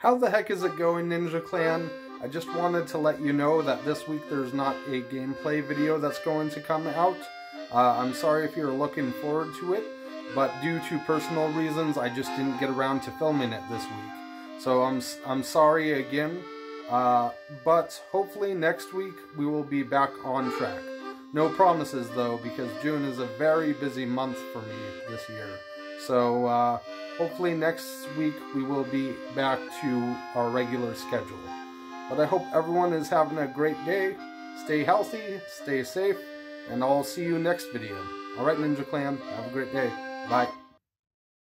How the heck is it going, Ninja Clan? I just wanted to let you know that this week there's not a gameplay video that's going to come out. Uh, I'm sorry if you're looking forward to it, but due to personal reasons, I just didn't get around to filming it this week. So I'm, I'm sorry again, uh, but hopefully next week we will be back on track. No promises though, because June is a very busy month for me this year. So uh, hopefully next week we will be back to our regular schedule. But I hope everyone is having a great day. Stay healthy, stay safe, and I'll see you next video. Alright Ninja Clan, have a great day. Bye.